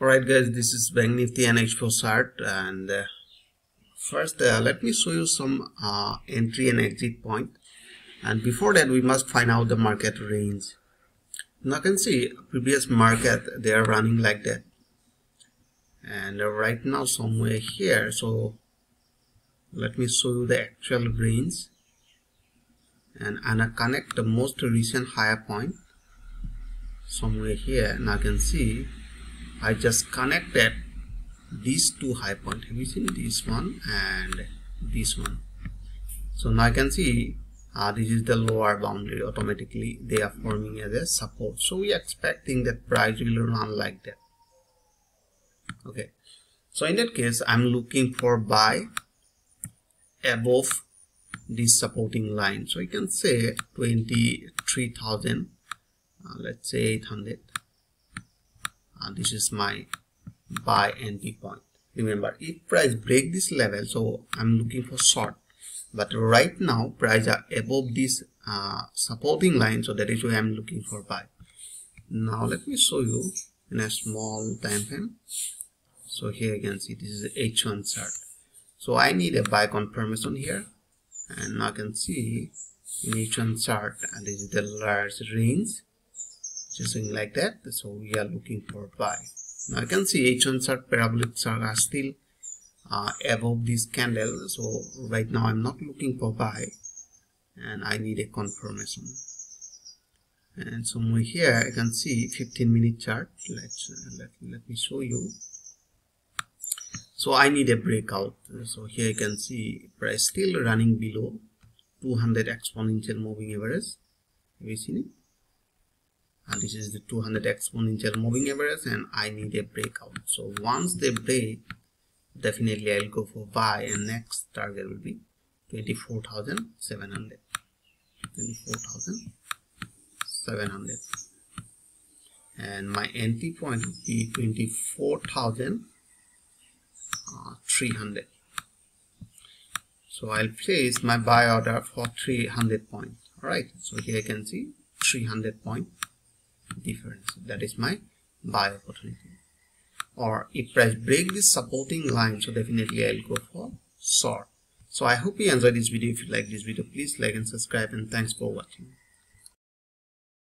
Alright guys, this is Bank Nifty NH4 chart and uh, first uh, let me show you some uh, entry and exit point. And before that we must find out the market range. Now you can see previous market they are running like that. And uh, right now somewhere here so let me show you the actual range. And I connect the most recent higher point somewhere here. And I can see I just connected these two high point have you seen this one and this one. So now I can see uh, this is the lower boundary automatically. They are forming as a support. So we are expecting that price will run like that. Okay. So in that case I'm looking for buy above this supporting line. So you can say 23,000 uh, let's say 800 uh, this is my buy entry point. Remember if price break this level so i'm looking for short. But right now price are above this uh, supporting line so that is why i'm looking for buy. Now let me show you in a small time frame. So here you can see this is h1 chart. So i need a buy confirmation here. And now I can see in h1 chart and this is the large range just something like that so we are looking for buy now you can see h1 chart parabolic chart are still uh, above this candle so right now i'm not looking for buy and i need a confirmation. And somewhere here I can see 15 minute chart. Let's uh, let, let me show you. So I need a breakout. So here you can see price still running below 200 exponential moving average. Have you seen it and this is the 200 exponential moving average and I need a breakout. So once they break definitely I'll go for buy and next target will be 24,700 24,700 and my entry point will be 24,300 so I'll place my buy order for 300 points. Alright so here you can see 300 point difference. That is my buy opportunity or if price break this supporting line so definitely I'll go for short so I hope you enjoyed this video. If you like this video please like and subscribe and thanks for watching